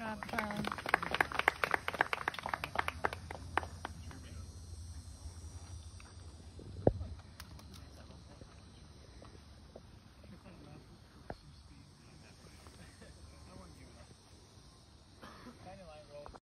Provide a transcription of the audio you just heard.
job, Charlie.